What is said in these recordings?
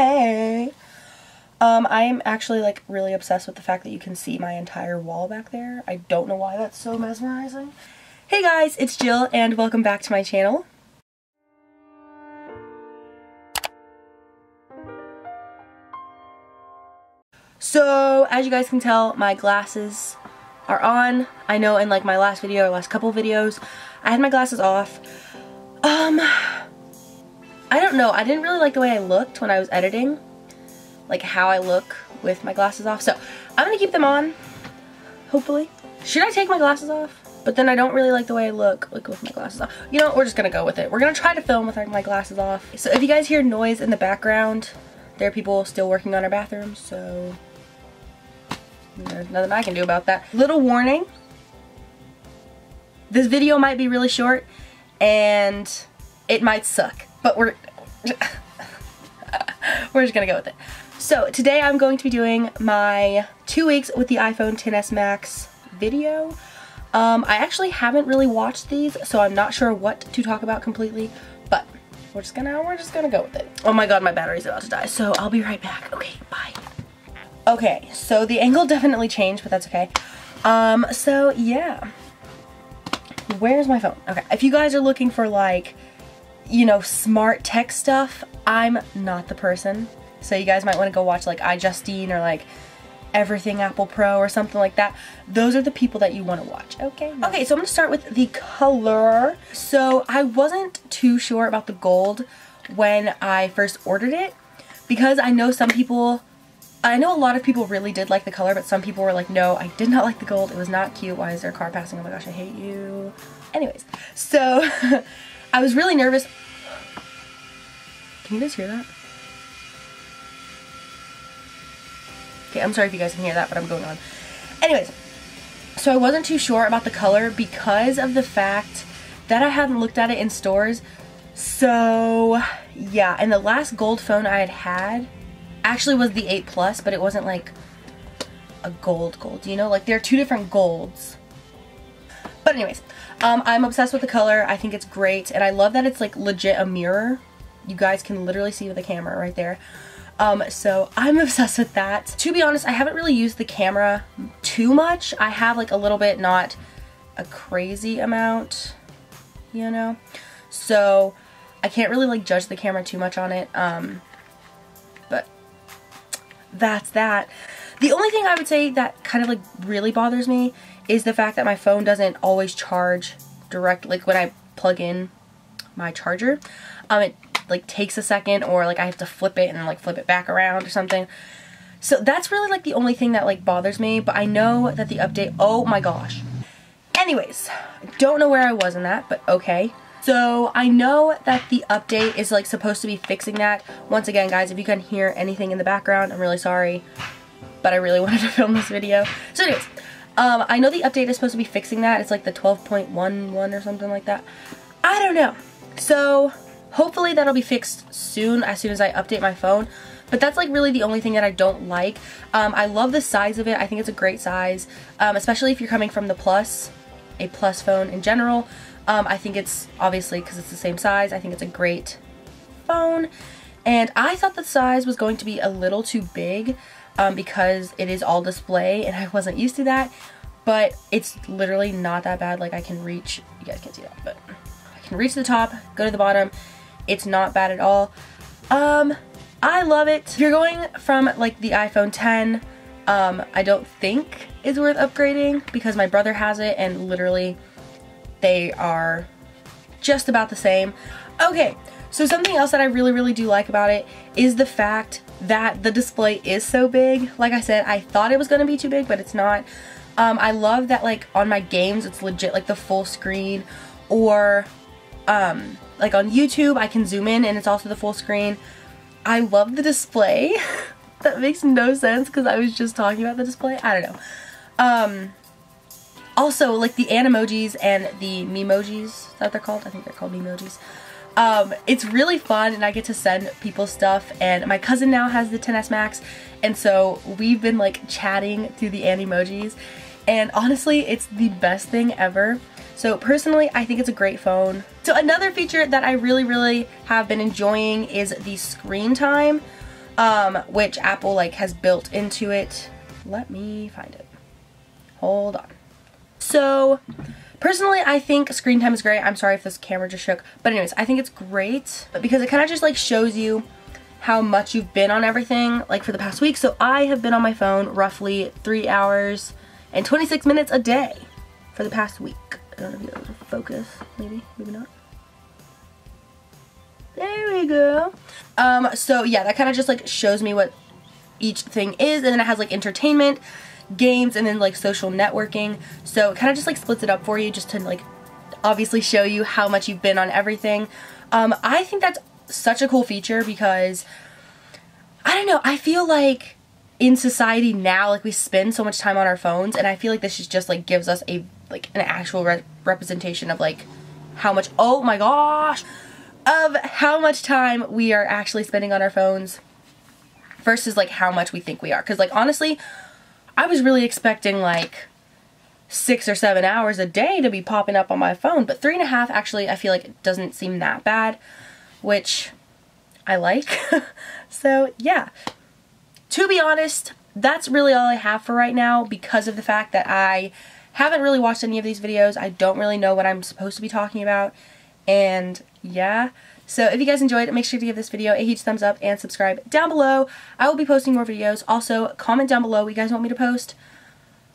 hey. Um, I am actually like really obsessed with the fact that you can see my entire wall back there. I don't know why that's so mesmerizing. Hey guys, it's Jill and welcome back to my channel. So, as you guys can tell, my glasses are on. I know in like my last video or last couple videos, I had my glasses off. Um, I don't know. I didn't really like the way I looked when I was editing. Like how I look with my glasses off. So, I'm going to keep them on. Hopefully. Should I take my glasses off? But then I don't really like the way I look like with my glasses off. You know, we're just going to go with it. We're going to try to film with my glasses off. So if you guys hear noise in the background, there are people still working on our bathroom. So there's nothing I can do about that. Little warning. This video might be really short and it might suck, but we're we're just gonna go with it. So today I'm going to be doing my two weeks with the iPhone XS Max video. Um, I actually haven't really watched these, so I'm not sure what to talk about completely, but we're just gonna we're just gonna go with it. Oh my god, my battery's about to die, so I'll be right back. Okay, bye. Okay, so the angle definitely changed, but that's okay. Um, so yeah. Where's my phone? Okay, if you guys are looking for like, you know, smart tech stuff, I'm not the person. So you guys might want to go watch like iJustine or like Everything Apple Pro or something like that. Those are the people that you want to watch, okay? Okay, so I'm going to start with the color. So I wasn't too sure about the gold when I first ordered it because I know some people I know a lot of people really did like the color, but some people were like, no, I did not like the gold. It was not cute. Why is there a car passing? Oh my gosh, I hate you. Anyways, so I was really nervous. Can you guys hear that? Okay, I'm sorry if you guys can hear that, but I'm going on. Anyways, so I wasn't too sure about the color because of the fact that I hadn't looked at it in stores. So, yeah, and the last gold phone I had had actually was the 8 Plus, but it wasn't like a gold gold, you know? Like there are two different golds. But anyways, um, I'm obsessed with the color. I think it's great. And I love that it's like legit a mirror. You guys can literally see with the camera right there. Um, so I'm obsessed with that. To be honest, I haven't really used the camera too much. I have like a little bit, not a crazy amount, you know? So I can't really like judge the camera too much on it. Um, but that's that. The only thing I would say that kind of like really bothers me is the fact that my phone doesn't always charge direct, like when I plug in my charger. Um, it like takes a second or like I have to flip it and like flip it back around or something. So that's really like the only thing that like bothers me, but I know that the update, oh my gosh. Anyways, don't know where I was in that, but okay. So I know that the update is like supposed to be fixing that. Once again, guys, if you can hear anything in the background, I'm really sorry, but I really wanted to film this video. So anyways, um, I know the update is supposed to be fixing that. It's like the 12.11 or something like that. I don't know. So hopefully that'll be fixed soon as soon as I update my phone. But that's like really the only thing that I don't like. Um, I love the size of it. I think it's a great size, um, especially if you're coming from the Plus, a Plus phone in general. Um, I think it's, obviously, because it's the same size, I think it's a great phone. And I thought the size was going to be a little too big um, because it is all display and I wasn't used to that. But it's literally not that bad. Like I can reach, you guys can't see that, but I can reach the top, go to the bottom. It's not bad at all. Um, I love it. You're going from like the iPhone 10, um, I don't think is worth upgrading because my brother has it and literally they are just about the same. Okay, so something else that I really, really do like about it is the fact that the display is so big. Like I said, I thought it was going to be too big, but it's not. Um, I love that like on my games, it's legit like the full screen or um, like on YouTube, I can zoom in and it's also the full screen. I love the display. that makes no sense because I was just talking about the display. I don't know. Um, also, like the Animojis and the Memojis, is that they're called? I think they're called Memojis. Um, it's really fun and I get to send people stuff and my cousin now has the 10S Max and so we've been like chatting through the Animojis and honestly it's the best thing ever. So personally I think it's a great phone. So another feature that I really really have been enjoying is the screen time. um, which Apple like has built into it. Let me find it. Hold on. So, personally, I think screen time is great. I'm sorry if this camera just shook. But anyways, I think it's great But because it kind of just like shows you how much you've been on everything like for the past week. So I have been on my phone roughly three hours and 26 minutes a day for the past week. I don't know if you focus, maybe, maybe not. There we go. Um, so yeah, that kind of just like shows me what each thing is and then it has like entertainment, games, and then like social networking. So it kind of just like splits it up for you just to like obviously show you how much you've been on everything. Um, I think that's such a cool feature because I don't know, I feel like in society now like we spend so much time on our phones and I feel like this just like gives us a like an actual re representation of like how much oh my gosh of how much time we are actually spending on our phones versus like how much we think we are because like honestly I was really expecting like six or seven hours a day to be popping up on my phone but three and a half actually I feel like it doesn't seem that bad which I like so yeah to be honest that's really all I have for right now because of the fact that I haven't really watched any of these videos. I don't really know what I'm supposed to be talking about. And yeah. So if you guys enjoyed make sure to give this video a huge thumbs up and subscribe down below. I will be posting more videos. Also, comment down below what you guys want me to post.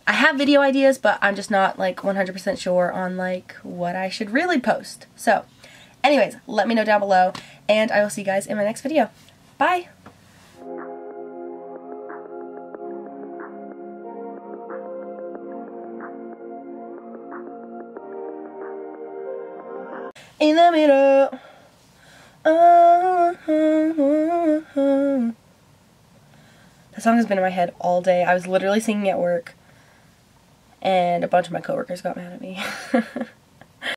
I have video ideas, but I'm just not like 100% sure on like what I should really post. So anyways, let me know down below and I will see you guys in my next video. Bye! in the middle. Uh-huh. That song has been in my head all day. I was literally singing at work and a bunch of my coworkers got mad at me.